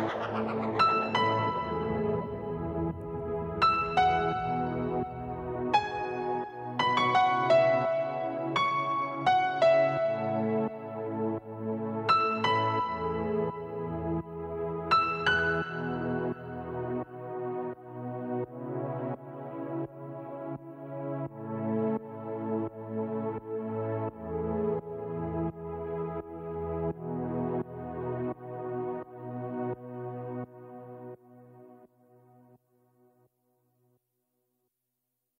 move.